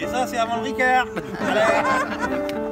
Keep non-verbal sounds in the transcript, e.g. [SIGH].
Et ça, c'est avant le Ricard. [LAUGHS]